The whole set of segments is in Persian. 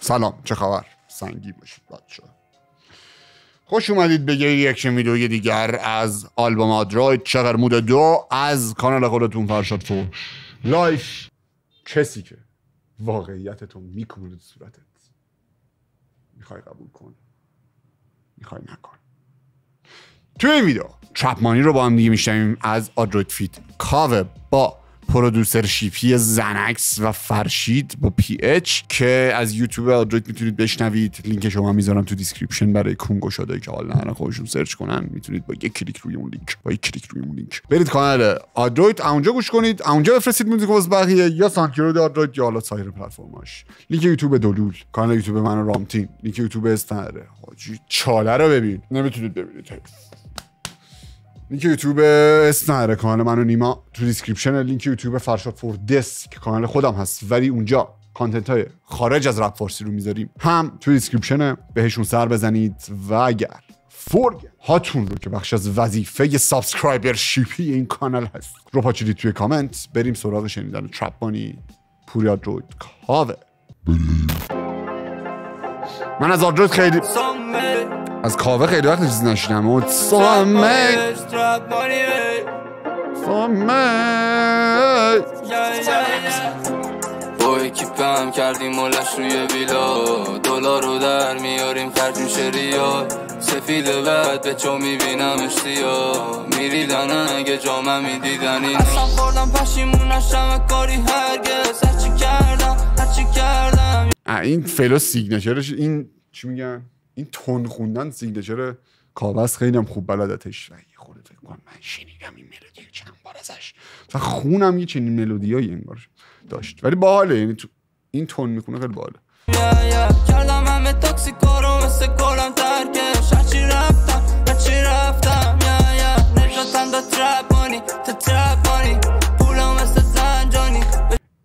سلام چه خبر؟ سنگی باشید بچه. خوش اومدید به یک ویدیوی دیگر از آلبوم Adroit چقدر مود دو از کانال خودتون فرشاد for life کسی که واقعیتو تف می‌کنه تو صورتت. می‌خوای قبول کن می‌خوای نکن. توی این ویدیو Trap Money رو با هم دیگه میشنیم از Adroit feat کاوه با پرودوسر شیپی زنکس و فرشید با پی اچ که از یوتیوب آدروید می‌تونید بشنوید. لینک شما می‌ذارم تو دیسکریپشن برای کنگو شده که حالا نه خودشون سرچ کنن می‌تونید با یک کلیک روی اون لینک. با یک کلیک روی اون لینک. برید کانال آدروید اونجا گوش کنید. اونجا بفرستید موزیک واسه بقیه یا سانکیرود آدروید یا حالا سایر پلتفرماش لینک یوتیوب دلول. کانال یوتیوب من رامتین لینک یوتیوب استنره. حاجی چاله رو ببین. نمی‌تونید ببینید. لینک یوتیوب اسم کانال منو نیما تو دیسکریپشن لینک یوتیوب فرشاد فور دس که کانال خودم هست. ولی اونجا کانتنت های خارج از رپ فارسی رو می‌ذاریم. هم تو دیسکریپشن بهشون سر بزنید و اگر فورگ هاتون رو که بخش از وظیفه سابسکرایبر شیپی این کانال هست رو پاچیدید توی کامنت بریم سراغ شنیدن ترپ بانی پوریاد رود کاوه من از آدرس خیلی از کاوه خیلی وقت چیز نشیدم. و سامه. سامه. با اکیپ هم کردیم ملش روی ویلا. دلار رو در میاریم خرج میشه ریال سفید بعد به چو می‌بینم اشتیا. میریدن اگه جامعه می‌دیدن این اصلا خوردم پشیمون نشم کاری هرگز. هرچی کردم هرچی کردم. این فلو سیگنچرش این چی میگن؟ این تون خوندن سیگنچر کاوس خیلی هم خوب بلدتش. و یه خورده فکر کنم من شنیدم این ملودی چند بار ازش. و خونم یه چنین ملودیایی انگار داشت. ولی باحاله یعنی تو این تون می‌کنه خیلی باحاله. کردم همه کارو مثل گلم ترکش. هرچی رفتم هرچی رفتم. نجاتم دا ترپانی تا ترپانی. پولم مثل زنجانی.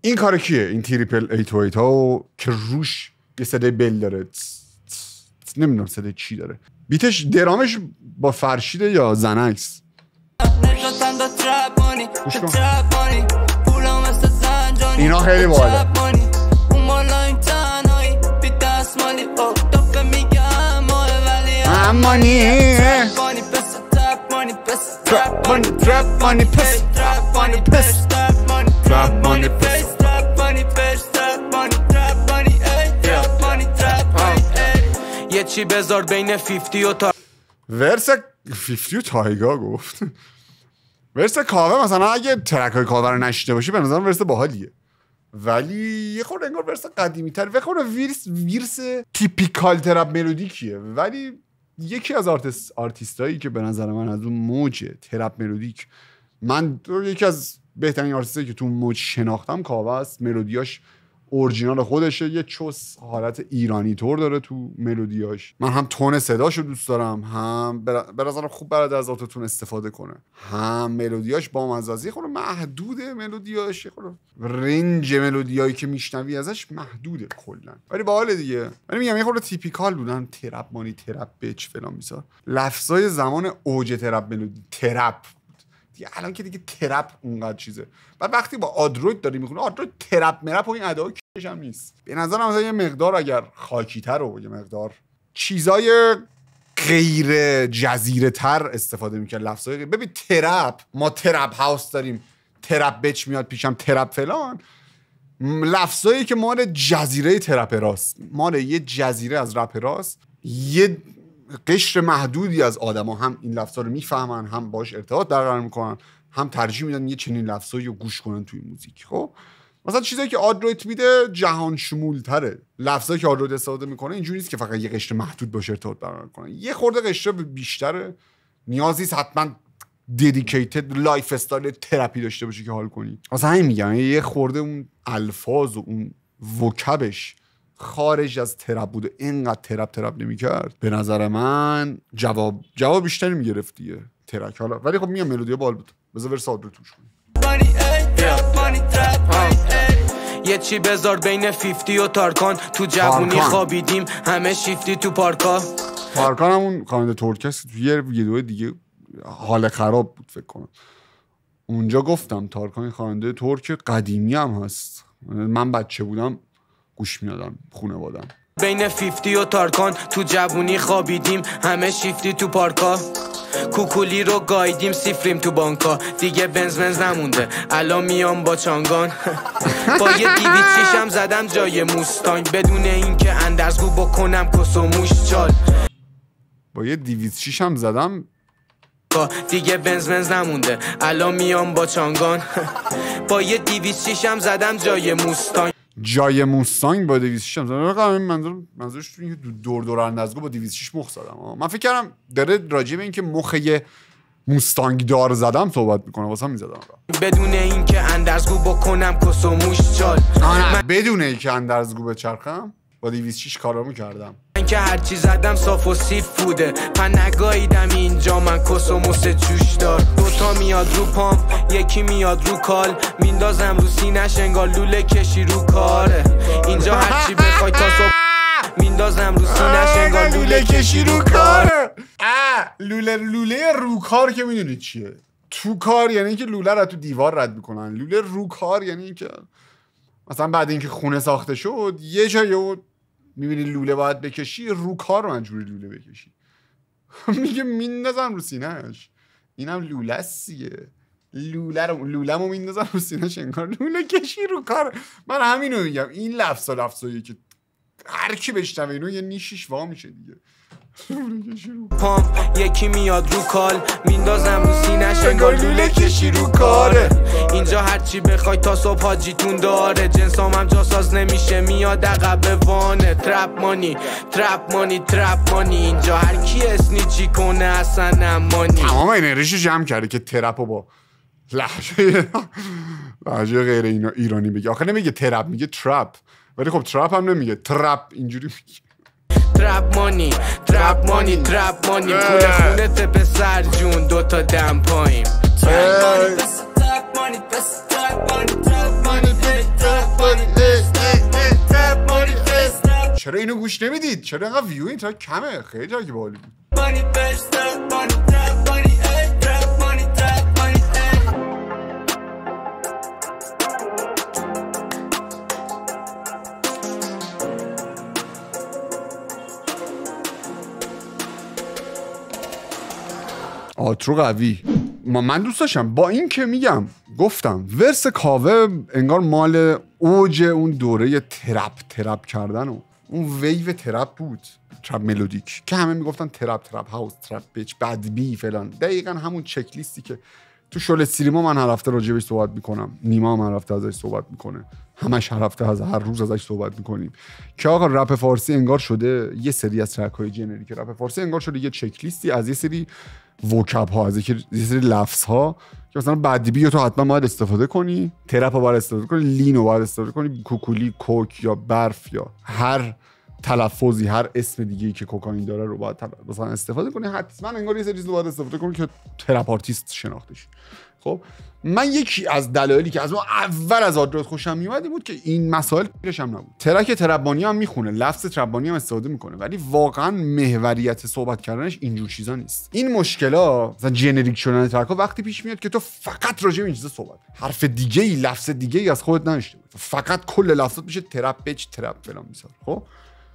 این کار کیه؟ این تریپل ایت و ایت ها که روش یه صدای بل داره. نمی‌دونم صدای چی داره. بیتش درامش با فرشیده یا زنکس؟ اینا خیلی باله امانی. Trap money, trap money, piss Trap money, piss Trap money, piss چی بذار بین 50 و تا ورس 50 و تایگا گفت. ورس کاوه مثلا اگه ترک های کاوه رو نشیده باشی به نظرم ورس باحالیه. ولی یه خورده انگار ورس قدیمی تر و خورده ویرس ویرس تیپیکال ترپ ملودیکیه. ولی یکی از آرتیست آرتیستایی که به نظر من از اون موج trap melodic من یکی از بهترین آرتیستایی که تو موج شناختم کاوه است. ملودیاش اورجینال خودشه یه چوس حالت ایرانی طور داره تو ملودیاش. من هم tone صداشو دوست دارم هم به نظرم خوب بلده از auto-tune استفاده کنه. هم ملودیاش با مزازی خود محدوده ملودیاش خود رنج ملودیایی که میشنوی ازش محدوده کلا. ولی باحال دیگه. ولی میگم یه خورده typical بودن trap money trap bitch فلان میسا. لفظای زمان اوج trap ملودی trap الان که دیگه trap اونقدر چیزه. بعد وقتی با آدرویت داری می‌خونه آدرویت trap مرپ و این ادعا کش هم نیست. به نظر مثلا یه مقدار اگر خاکیتر و یه مقدار چیزای غیر جزیره تر استفاده می‌کرد لفظای ببین trap ما trap house داریم trap bitch میاد پیشم trap فلان. لفظایی که مال جزیره trap راست مال یه جزیره از رپ راست یه قشر محدودی از آدما هم این لفظا رو می‌فهمن هم باش ارتباط برقرار می‌کنن هم ترجیح میدن یه چنین لفظایی رو گوش کنن توی موزیک. خب؟ مثلا چیزایی که آدرویت میده جهان شمول تره لفظایی که آدرویت استفاده می‌کنه اینجوری نیست که فقط یه قشر محدود باشه ارتباط برقرار کنه. یه خورده قشر بیشتره. نیازی حتما dedicated lifestyle trapی داشته باشه که حال کنی. مثلا همین میگم یه خورده اون الفاظ و اون vocabش خارج از trap بوده. اینقدر trap trap نمی‌کرد. به نظر من جواب جواب بیشتری می‌گرفت دیگه. ترک. حالا ولی خب میگم ملودی بال بود. بذار verse رو توش کنیم. یه چی بذار بین 50 و تارکان. تو جوونی خوابیدیم همه شیفتی تو پارکا. تارکان همون کانال ترکست. تو یه ویدیو دیگه حال خراب بود فکر کنم. اونجا گفتم تارکان خواننده ترک قدیمی هم هست. من بچه بودم گوش میادم خانوادم بین 50 و تارکان تو جوونی خوابیدیم همه شیفتی تو پارکا. کوکولی رو گایدیم سیفریم تو بانکا. دیگه بنز بنز نمونده. الان میام با چانگان. با یه دیوید شیشم زدم جای موستانگ. بدون اینکه اندرزگو بکنم کس و موش چال با یه دیوید شیش هم زدم؟ دیگه بنز بنز نمونده. الان میام با چانگان. با یه دیوید شیشم زدم جای موستانگ. جای موستانگ با 206 هم زدم. منظور منظورش تو دور دور اندازگاه با 206 مخ زدم. من فکر کردم داره راجع به اینکه مخ موستانگ دار زدم صحبت می‌کنه. واسه هم می‌زدم بدون اینکه اندرزگو بکنم کس و موش چال بدون اینکه اندرزگو به چرخم با 206 کارامو کردم. که هرچی زدم صاف و سیف بوده. پن نگاهیدم اینجا من کس و موس جوش دار. دوتا میاد رو پام یکی میاد رو کال. میندازم رو سینش انگار لوله کشی رو کاره. اینجا هرچی بخوای تا صبح میندازم رو سینش انگار لوله کشی رو کاره. لوله لوله رو کار که می‌دونی چیه؟ تو کار یعنی اینکه لوله رو تو دیوار رد می‌کنن. لوله رو کار یعنی اینکه مثلا بعد اینکه خونه ساخته شد یه جایی می‌بینی لوله باید بکشی رو کار مجبوری لوله بکشی. میگه میندازم رو سینهش اینم لوله لوله رو لوله رو میندازم رو سینهش انگار لوله کشی رو کار. من همینو میگم. این لفظا لفظایی که هر کی بشنوه اینو یه نیشیش وا میشه دیگه. پام یکی میاد رو کال میندازم رو سینش انگار لوله کشی رو کاره. اینجا هرچی بخوای تا صبح حاجیتون داره. جنسام هم جاساز نمیشه میاد عقب وانه. trap money trap money trap money اینجا هر کی snitchی کنه اصلا نمانی تمام انرژی جمع کرده که trap با لحجه لحجه غیر اینا ایرانی بگه آخه نمیگه ترپ میگه ترپ ولی خب ترپ هم نمیگه. ترپ اینجوری میگه. ترپ مانی ترپ مانی ترپ مانی پول خونه تپ سر جون دوتا دم پاییم چرا اینو گوش نمی‌دید چرا اینقدر ویو این تا کمه خیلی جایی بالی بود outro قوی. من دوست داشتم. با این که میگم گفتم verse کاوه انگار مال اوج اون دوره trap trap کردن و اون wave trap بود. trap melodic. که همه می‌گفتن trap trap house trap bitch bad B فلان. دقیقا همون چک لیستی که تو شل سینما من هر هفته راجبش صحبت می‌کنم. نیما هم هر هفته ازش صحبت می‌کنه. همش هر هفته از هر روز ازش صحبت می‌کنیم. که آقا رپ فارسی انگار شده یه سری از ترک های generic رپ فارسی انگار شده یه چک لیستی از یه سری vocab ها از یه سری لفظ ها که مثلا bad B تو حتما باید استفاده کنی trap باید استفاده کنی leanو باید استفاده کنی کوکولی coke یا برف یا هر تلفظی هر اسم دیگه که کوکائین داره رو باید مثلا استفاده کنی. حتما انگار یه سری رو باید استفاده کنی که شناخته شی خب من یکی از دلایلی که از ما اول از آدرویت خوشم میومد بود که این مسائل پیشم نبود. ترک trapانی هم می‌خونه لفظ trapانی هم استفاده می‌کنه ولی واقعا محوریت صحبت کردنش اینجور چیزا نیست. این مشکلا مثلا generic شدن ترک وقتی پیش میاد که تو فقط راجع به این چیزا صحبت حرف دیگه ای لفظ دیگه ای از خودت نشته فقط کل لفظات میشه trap bitch trap فلان میسار خب؟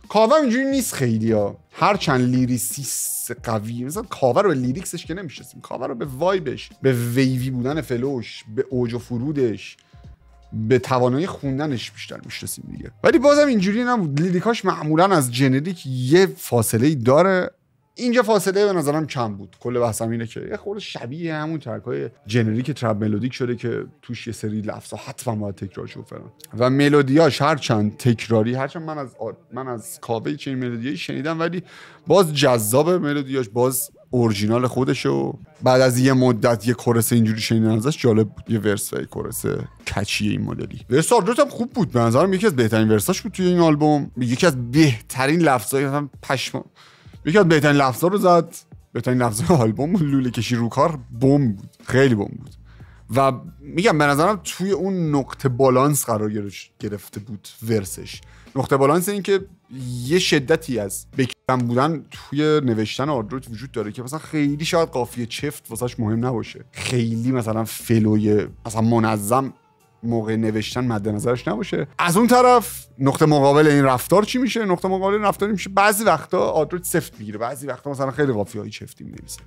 کاوه اینجوری نیست خیلی ها. هر چند lyricist قوی. مثلا کاوه رو به lyricsش که نمی‌شناسیم. کاوه رو به vibeش به wavy بودن flowش به اوج و فرودش به توانایی خوندنش بیشتر می‌شناسیم دیگه. ولی بازم اینجوری نبود. lyricاش معمولا از generic یه فاصله ای داره. اینجا فاصله به نظرم کم بود. کل بحثم اینه که یه خورده شبیه همون ترک های generic trap melodic شده که توش یه سری لفظا حتما باید تکرار شد فلان. و ملودیاش هرچند تکراری هرچند من از من از کاوه چنین ملودیایی شنیدم ولی باز جذاب ملودیاش باز اورجینال خودشه و بعد از یه مدت یه کورس اینجوری شنیدن ازش جالب بود. یه ورس و یه کورس کچی این مدلی. ورس آردوت هم خوب بود. به نظرم یکی از بهترین ورساش بود توی این آلبوم. یکی از بهترین لفظای هم پشما یکی از بهترین لفظا رو زد. بهترین لفظ آلبوم لوله کشی رو کار بم بود. خیلی بم بود. و میگم به نظرم توی اون نقطه بالانس قرار گرفته بود ورسش. نقطه بالانس این که یه شدتی از بودن توی نوشتن آردروید وجود داره که مثلا خیلی شاید قافیه چفت واسش مهم نباشه. خیلی مثلا فلوی مثلا منظم موقع نوشتن مد نظرش نباشه. از اون طرف نقطه مقابل این رفتار چی میشه؟ نقطه مقابل این رفتار میشه بعضی وقتا آدروید سفت می‌گیره بعضی وقتا مثلا خیلی قافیه های چفتی می‌نویسه.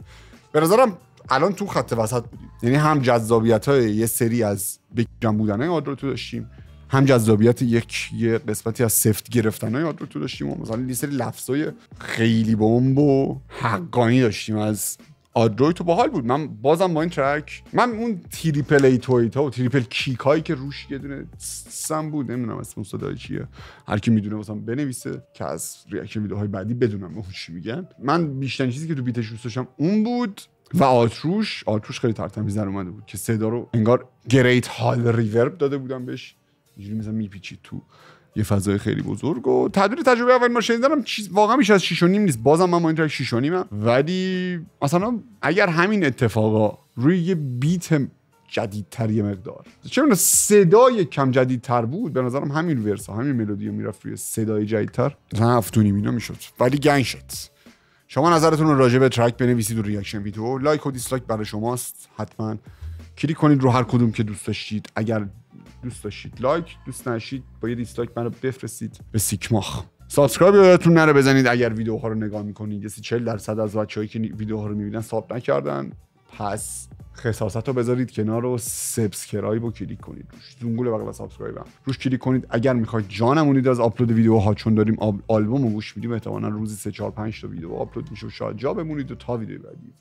به نظرم الان تو خط وسط بودیم. یعنی هم جذابیت های یه سری از بکیرم بودن های آدروید داشتیم هم جذابیت یک یه قسمتی از سفت گرفتن های آدروید داشتیم و مثلا یه سری لفظای خیلی بمب و حقانی داشتیم از آدروید تو باحال بود. من بازم با این ترک من اون تریپل ای تویتا و تریپل کیک هایی که روش یه دونه سم بود نمی‌دونم اسم صدای چیه. هر کی می‌دونه مثلا بنویسه که از ریاکشن ویدیوهای بعدی بدونم اون چی میگن. من بیشتر چیزی که تو بیتش دوست داشتم اون بود و آتروش آتروش خیلی ترتمیز در اومده بود که صدا رو انگار گریت هال ریورب داده بودم بهش. اینجوری مثلا میپیچید تو یه فضای خیلی بزرگ و تدبیر تجربه اول ما شنیدنم چیز واقعا میشه از 6 نیم نیست. بازم من ترک 6 نیمم ولی مثلا اگر همین اتفاقا روی یه بیت جدیدتر یه مقدار. چه صدای کم جدیدتر بود. به نظرم همین ورسا همین ملودی می‌رفت روی صدای جدیدتر. مثلا هفتونی اینا می‌شد. ولی گنگ شد. شما نظرتون رو راجع به track بنویسید و reaction ویدیو. like و dislike برای شماست حتما. کلیک کنید رو هر کدوم که دوست داشتید. اگر دوست داشتید like دوست نشید با یه dislike منو بفرستید به سیکماخ. subscribe یادتون نره بزنید اگر ویدیوها رو نگاه می‌کنید. یه 40 درصد از بچه‌هایی که ویدیوها رو می‌بینن sub نکردن. پس خساست رو بذارید کنار و subscribe رو کلیک کنید. روش زنگول بغل subscribe هم. روش کلیک کنید. اگر می‌خواید جانمونید از آپلود ویدیوها چون داریم آلبوم رو گوش میدیم احتمالاً روزی 3 4 5 تا ویدیو آپلود میشه و شاید جا بمونید و تا ویدیو بعدی.